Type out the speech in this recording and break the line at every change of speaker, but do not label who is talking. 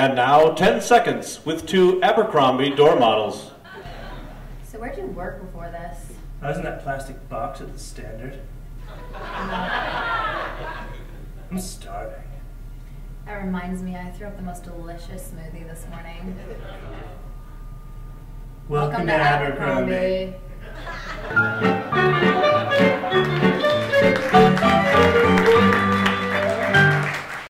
And now 10 seconds with two Abercrombie door models.
So where'd you work before this?
I was in that plastic box at the standard. I'm starving.
That reminds me, I threw up the most delicious smoothie this morning.
Welcome, to Abercrombie.
Abercrombie.